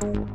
Oh!